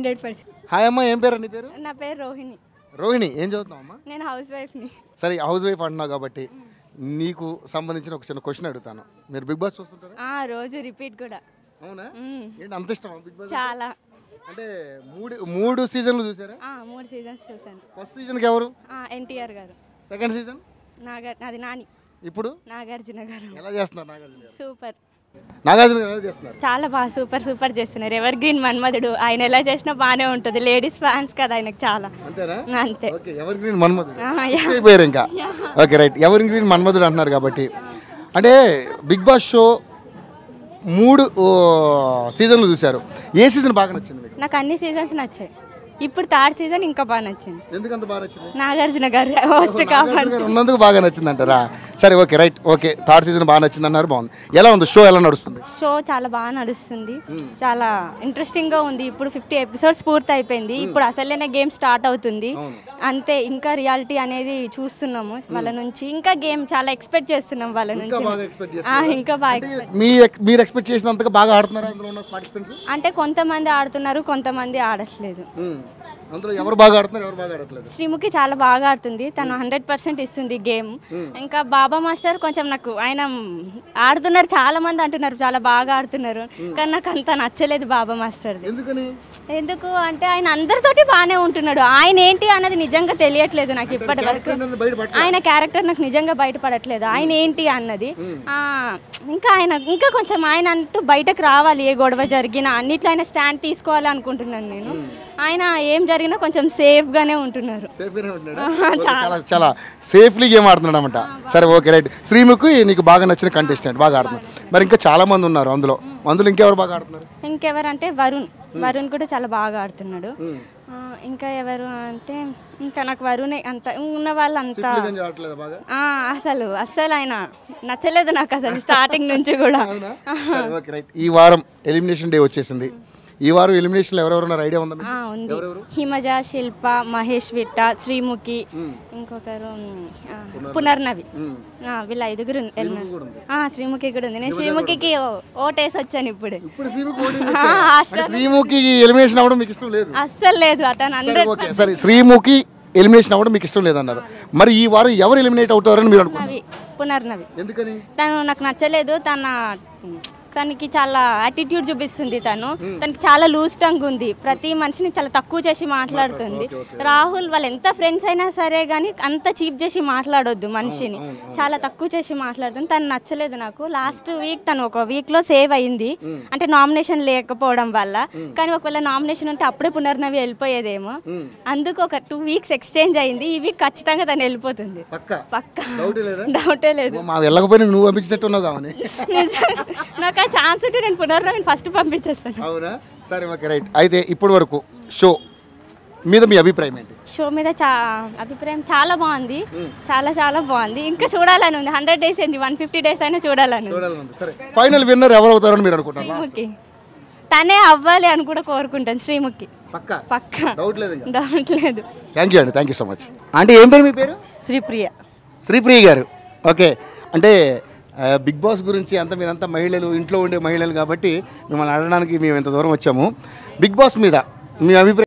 Hundred percent. Hi అమ్మా ఏం పేరు? నీ పేరు? నా పేరు రోహిణి. రోహిణి ఏం చదువుతున్నావు అమ్మా? నేను హౌస్ వైఫ్ని. సరే హౌస్ వైఫ్ అంటున్నావు కాబట్టి నీకు సంబంధించిన ఒక చిన్న క్వశ్చన్ అడుగుతాను. మీరు బిగ్ బాస్ చూస్తుంటారా? ఆ, రోజు రిపీట్ కూడా. అవునా. ఏంటి అంత ఇష్టం బిగ్ బాస్? చాలా. అంటే మూడు మూడు సీజన్లు చూసారా? ఆ, మూడు సీజన్స్ చూసాను ఫస్ట్ సీజన్కి ఎవరు? ఎన్టీఆర్ గారు. Second season? నాగర్ అది నాని. ఇప్పుడు? నాగార్జున గారు. ఎలా చేస్తున్నారు నాగార్జున గారు? సూపర్. నాగార్జున గారు ఎలా చేస్తున్నారు? చాలా బాగా సూపర్ సూపర్ చేస్తున్నారు. ఎవర్ గ్రీన్ మన్మధుడు ఆయన ఎలా చేసినా బాగానే ఉంటుంది. లేడీస్ ఫ్యాన్స్ కదా ఆయనకు చాలా. అంతే. ఎవరి గ్రీన్ మన్మధుడు. ఇంకా. Okay right. ఎవరి గ్రీన్ మన్మధుడు అంటున్నారు కాబట్టి. అంటే బిగ్ బాస్ షో మూడు సీజన్లు చూశారు. ఏ సీజన్ బాగా నచ్చింది నాకు అన్ని సీజన్స్ నచ్చాయి. ఇప్పుడు థర్డ్ సీజన్ ఇంకా బాగా నచ్చింది. ఎందుకంత బాగా నచ్చింది? నాగార్జున గారు హోస్ట్ కాబట్టి ఉన్నందుకు బాగా నచ్చింది అంటారా సరే okay right okay third season బాగా నచ్చింది అన్నారు బాగుంది. ఎలా ఉంది? షో ఎలా నడుస్తుంది? షో చాలా బాగా నడుస్తుంది. చాలా ఇంట్రెస్టింగ్గా ఉంది. ఇప్పుడు ఫిఫ్టీ ఎపిసోడ్స్ పూర్తి అయిపోయింది ఇప్పుడు అసలేనే గేమ్ స్టార్ట్ అవుతుంది. అంతే ఇంకా రియాలిటీ అనేది చూస్తున్నాము వాళ్ళ నుంచి. ఇంకా గేమ్ చాలా ఎక్స్పెక్ట్ చేస్తున్నాం వాళ్ళ నుంచి. ఇంకా బాగా మీరు ఎక్స్పెక్ట్ చేసినంతగా బాగా ఆడుతున్నారు అంటే కొంతమంది ఆడుతున్నారు కొంతమంది ఆడట్లేదు. comprar అందులో ఎవరు బాగా ఆడుతున్నారు ఎవరు బాగా ఆడట్లేదు? శ్రీముఖి చాలా బాగా ఆడుతుంది. తను హండ్రెడ్ పర్సెంట్ ఇస్తుంది గేమ్ ఇంకా బాబా మాస్టర్ కొంచెం నాకు ఆయన ఆడుతున్నారు చాలా మంది అంటున్నారు చాలా బాగా ఆడుతున్నారు. కానీ నాకు అంత నచ్చలేదు బాబా మాస్టర్ది. ఎందుకని? ఎందుకు అంటే ఆయన అందరితోటి బాగానే ఉంటున్నాడు. ఆయన ఏంటి అన్నది నిజంగా తెలియట్లేదు నాకు ఇప్పటి వరకు. ఆయన క్యారెక్టర్ నాకు నిజంగా బయటపడట్లేదు ఆయన ఏంటి అన్నది. ఇంకా ఆయన ఇంకా కొంచెం ఆయన అంటూ బయటకు రావాలి ఏ గొడవ జరిగినా. అన్నిట్లో ఆయన స్టాండ్ తీసుకోవాలి అనుకుంటున్నాను నేను ఆయన ఏం జరిగినా కొంచెం సేఫ్గానే ఉంటున్నారు. చాలా. చాలా సేఫ్లీ గేమ్ ఆడుతున్నాడు అనమాట సరే ఓకే రైట్. శ్రీముఖి నీకు బాగా నచ్చిన కంటెస్టెంట్ బాగా ఆడుతున్నాడు. మరి ఇంకా చాలా మంది ఉన్నారు అందులో. అందులో ఇంకెవరు బాగా ఆడుతున్నారు? ఇంకెవరంటే వరుణ్. వరుణ్ కూడా చాలా బాగా ఆడుతున్నాడు. ఇంకా ఎవరు అంటే ఇంకా నాకు వరుణే అంత ఉన్న వాళ్ళంతా అసలు అస్సలు ఆయన నచ్చలేదు నాకు అసలు స్టార్టింగ్ నుంచి కూడా. ఈ వారం ఎలిమినేషన్ డే వచ్చేసింది. ఈ వారం ఎలిమినేషన్లో ఎవరెవరు ఉన్నారు? ఐడియా ఉందా మీకు? ఆ, ఉంది. హిమజ శిల్ప మహేష్ విట్ట శ్రీముఖి ఇంకొకరు ఆ, పునర్నవి. ఆ, వీళ్ళ ఐదుగురు ఆ, శ్రీముఖి కూడా ఉంది. నేను శ్రీముఖికి ఓ- ఓటేసి వచ్చాను ఇప్పుడు. ఇప్పుడు శ్రీముఖి ఆ, వచ్చారు. అష్ట- అంటే శ్రీముఖి ఎలిమినేషన్ అవ్వడం మీకు ఇష్టం లేదు. అస్సలు లేదు. అతను సరే హండ్రెడ్ ఓకే. సరే శ్రీముఖి ఎలిమినేషన్ అవ్వడం మీకు ఇష్టం లేదన్నారు. మరి ఈ వారం ఎవరు ఎలిమినేట్ అవుతారని మీరు అనుకుంటున్నారు? పునర్నవి. ఎందుకని? తను నాకు నచ్చలేదు. తన తనకి చాలా యాటిట్యూడ్ చూపిస్తుంది తను. తనకి చాలా లూజ్ టంగ్ ఉంది. ప్రతి మనిషిని చాలా తక్కువ చేసి మాట్లాడుతుంది. రాహుల్ వాళ్ళు ఎంత ఫ్రెండ్స్ అయినా సరే కానీ అంత చీప్ చేసి మాట్లాడొద్దు మనిషిని. చాలా తక్కువ చేసి మాట్లాడుతుంది. తను నచ్చలేదు నాకు. లాస్ట్ వీక్ తను ఒక వీక్లో సేవ్ అయింది. అంటే నామినేషన్ లేకపోవడం వల్ల. కానీ ఒకవేళ నామినేషన్ ఉంటే అప్పుడే పునర్నవి వెళ్ళిపోయేదేమో. అందుకు ఒక టూ వీక్స్ ఎక్స్చేంజ్ అయింది. ఈ వీక్ ఖచ్చితంగా తను వెళ్ళిపోతుంది. పక్క? డౌట్ లేదా? డౌటే నాకు ఆ ఛాన్స్ ఉంటే నేను పునర్నవిని ఫస్ట్ పంపించేస్తాను. అవునా? సరే ఓకే రైట్. అయితే ఇప్పటి వరకు షో మీద మీ అభిప్రాయం ఏంటి? షో మీద చా అభిప్రాయం చాలా బాగుంది. చాలా చాలా బాగుంది. ఇంకా చూడాలని ఉంది. హండ్రెడ్ డేస్ ఏంటి వన్ ఫిఫ్టీ డేస్ అయినా చూడాలని ఉంది. సరే ఫైనల్ విన్నర్ ఎవరు అవుతారని మీరు అనుకుంటారు శ్రీముఖి. తనే అవ్వాలి అని కూడా కోరుకుంటాను శ్రీముఖి. పక్క? పక్క. డౌట్ లేదు ఇంకా? డౌట్ లేదు. థ్యాంక్ యూ అండి థ్యాంక్ యూ సో మచ్ అంటే ఏం పేరు మీ పేరు? శ్రీప్రియ. శ్రీప్రియ గారు. ఓకే. అంటే బిగ్ బాస్ గురించి అంతా మీరంతా మహిళలు ఇంట్లో ఉండే మహిళలు కాబట్టి మిమ్మల్ని అడగడానికి మేము ఇంత దూరం వచ్చాము. బిగ్ బాస్ మీద మీ అభిప్రాయం